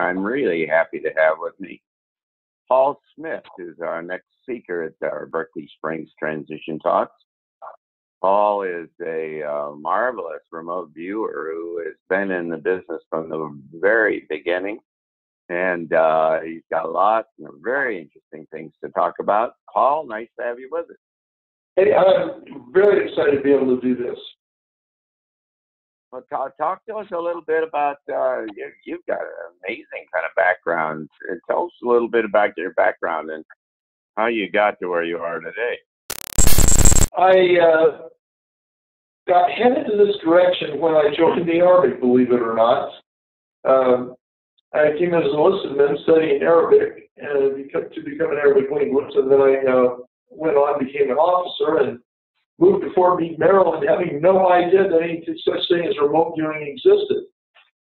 I'm really happy to have with me Paul Smith, who's our next speaker at our Berkeley Springs Transition Talks. Paul is a uh, marvelous remote viewer who has been in the business from the very beginning. And uh, he's got lots of very interesting things to talk about. Paul, nice to have you with us. Hey, I'm very excited to be able to do this. Talk, talk to us a little bit about uh, you, you've got an amazing kind of background. Tell us a little bit about your background and how you got to where you are today. I uh, got headed in this direction when I joined the Army, believe it or not. Um, I came as enlisted man studying Arabic and to become an Arabic linguist, and then I uh, went on became an officer and moved to Fort Meade, Maryland, having no idea that any such thing as remote viewing existed.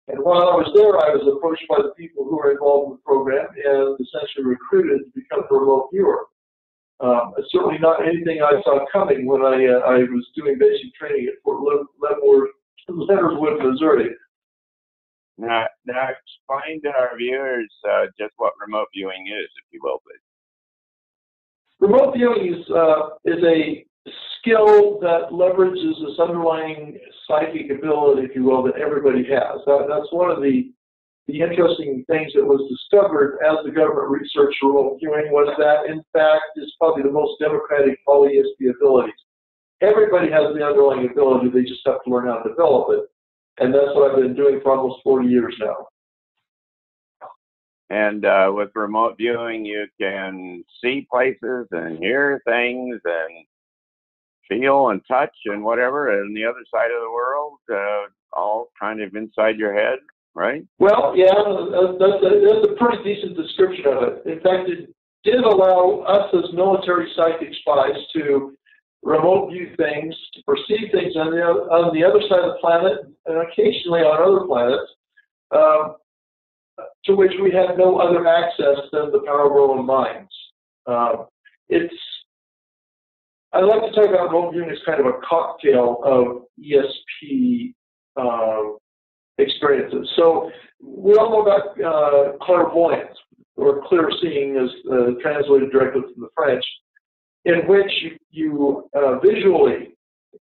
And while I was there, I was approached by the people who were involved in the program and essentially recruited to become a remote viewer. Um, it's certainly not anything I saw coming when I, uh, I was doing basic training at Fort Leavenworth, Leonard Wood, Missouri. Now, now explain to our viewers uh, just what remote viewing is, if you will, please. Remote viewing is, uh, is a skill that leverages this underlying psychic ability, if you will, that everybody has. That, that's one of the the interesting things that was discovered as the government researched remote viewing was that, in fact, is probably the most democratic all abilities. Everybody has the underlying ability, they just have to learn how to develop it. And that's what I've been doing for almost 40 years now. And uh, with remote viewing, you can see places and hear things and feel and touch and whatever, and the other side of the world, uh, all kind of inside your head, right? Well, yeah, that's a, that's a pretty decent description of it. In fact, it did allow us as military psychic spies to remote view things, to perceive things on the, on the other side of the planet, and occasionally on other planets, um, to which we had no other access than the power of our own minds. Uh, it's I like to talk about remote as kind of a cocktail of ESP uh, experiences. So we all know about uh, clairvoyance, or clear seeing as uh, translated directly from the French, in which you, you uh, visually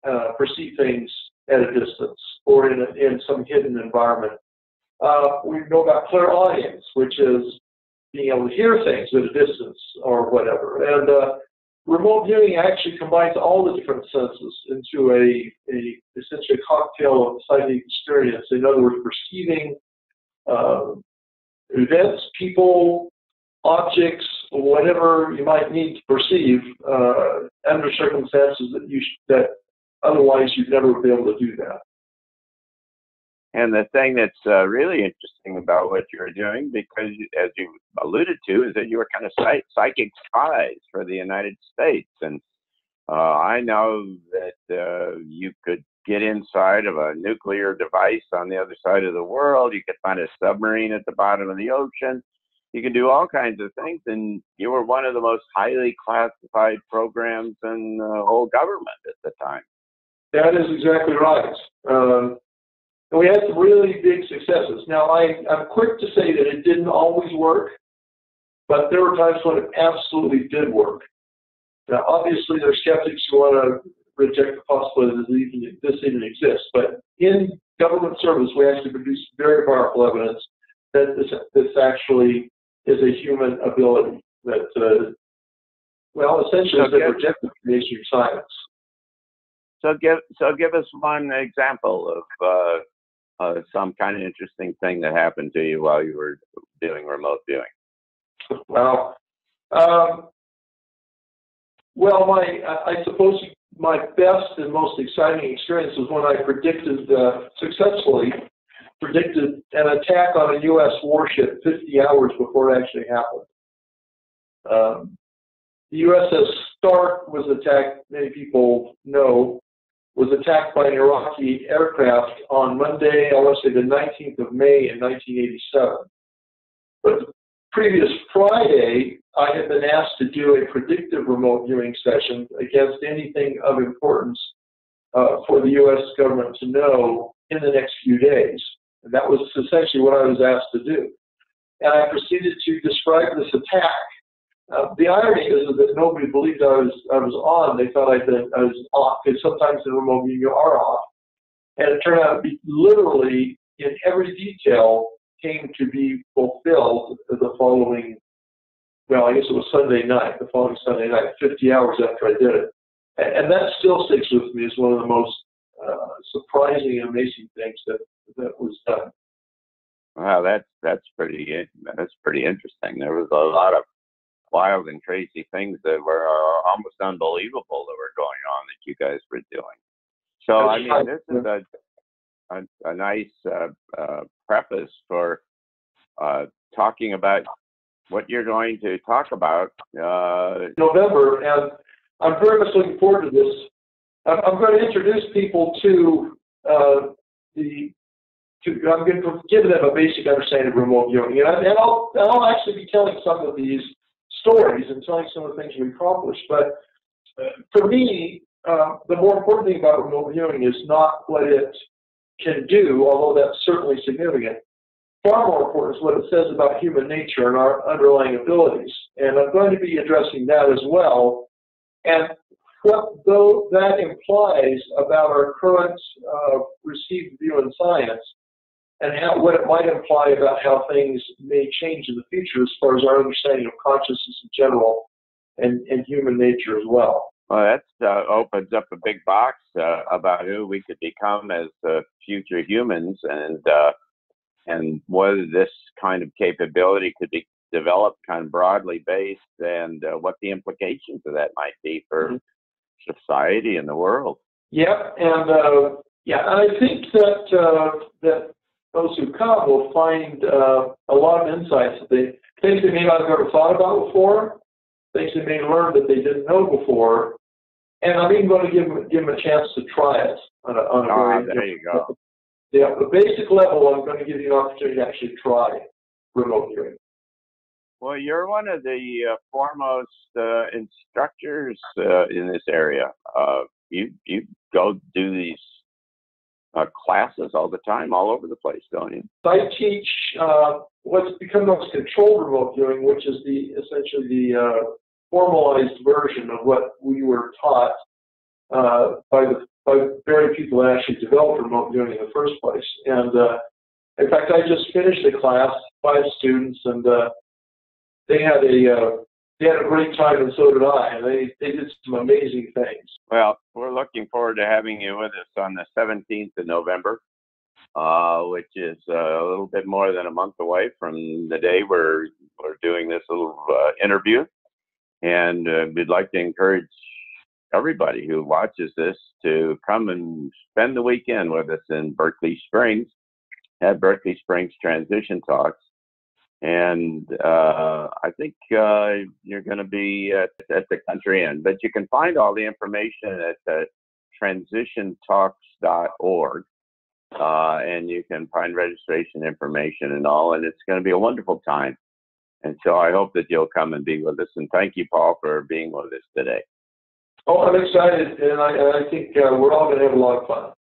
uh, perceive things at a distance or in, a, in some hidden environment. Uh, we know about clairaudience, which is being able to hear things at a distance or whatever. And remote viewing actually combines all the different senses into a, a essentially a cocktail of psychic experience. In other words, perceiving uh, events, people, objects, whatever you might need to perceive uh, under circumstances that you that otherwise you'd never be able to do that. And the thing that's uh, really interesting about what you're doing, because as you alluded to, is that you were kind of psych- psychic spies for the United States. And uh, I know that uh, you could get inside of a nuclear device on the other side of the world. You could find a submarine at the bottom of the ocean. You can do all kinds of things. And you were one of the most highly classified programs in the whole government at the time. That is exactly right. And we had some really big successes. Now, I, I'm quick to say that it didn't always work, but there were times when it absolutely did work. Now, obviously, there are skeptics who want to reject the possibility that even, this even exists, but in government service, we actually produced very powerful evidence that this, this actually is a human ability that, uh, well, essentially is a rejected creation of science. So give so give us one example of uh, uh, some kind of interesting thing that happened to you while you were doing remote viewing? Well, um, well, my I suppose my best and most exciting experience was when I predicted uh, successfully predicted an attack on a U.S. warship 50 hours before it actually happened. Um, the USS Stark was attacked. Many people know was attacked by an Iraqi aircraft on Monday, I want to say the 19th of May in 1987. But the previous Friday, I had been asked to do a predictive remote viewing session against anything of importance uh, for the U.S. government to know in the next few days. And that was essentially what I was asked to do. and I proceeded to describe this attack. Uh, the irony is that nobody believed I was I was on. They thought I'd been I was off because sometimes in remote you are off, and it turned out to be literally in every detail came to be fulfilled the following. Well, I guess it was Sunday night, the following Sunday night, 50 hours after I did it, and, and that still sticks with me as one of the most uh, surprising and amazing things that that was done. Wow, that's that's pretty that's pretty interesting. There was a lot of wild and crazy things that were almost unbelievable that were going on that you guys were doing. So I mean, this is a a, a nice uh, uh, preface for uh, talking about what you're going to talk about. Uh, November, and I'm very much looking forward to this. I'm going to introduce people to uh, the. To, I'm going to give them a basic understanding of remote viewing, and, I, and I'll, I'll actually be telling some of these stories and telling some of the things we accomplished. But uh, for me, uh, the more important thing about remote viewing is not what it can do, although that's certainly significant. Far more important is what it says about human nature and our underlying abilities. And I'm going to be addressing that as well. And what though that implies about our current uh, received view in science and how, what it might imply about how things may change in the future as far as our understanding of consciousness in general and, and human nature as well. Well, that uh, opens up a big box uh, about who we could become as uh, future humans, and uh, and whether this kind of capability could be developed kind of broadly based, and uh, what the implications of that might be for mm-hmm. society and the world. Yep, and uh, yeah, and I think that that those who come will find a lot of insights that they things they may not have ever thought about before things they may learn that they didn't know before. And I'm even going to give them, give them a chance to try it on a, on a ah, very, there you go. Yeah, the basic level, I'm going to give you an opportunity to actually try remote viewing. Well, you're one of the uh, foremost uh, instructors uh, in this area. Uh, you you go do these uh, classes all the time, all over the place, don't you? I teach uh, what's become known as controlled remote viewing, which is the essentially the formalized version of what we were taught uh, by the by very people that actually developed remote viewing in the first place. And uh, in fact, I just finished a class, five students, and uh, they had a uh, they had a great time, and so did I. And they they did some amazing things. Well, we're looking forward to having you with us on the 17th of November. Uh, which is uh, a little bit more than a month away from the day we're we're doing this little uh, interview. And uh, we'd like to encourage everybody who watches this to come and spend the weekend with us in Berkeley Springs at Berkeley Springs Transition Talks. And uh, I think uh, you're going to be at, at, the Country Inn, but you can find all the information at uh, transitiontalks.org. Uh, and you can find registration information and all, and it's going to be a wonderful time. And so I hope that you'll come and be with us. And thank you, Paul, for being with us today. Oh, I'm excited, and I, I think uh, we're all going to have a lot of fun.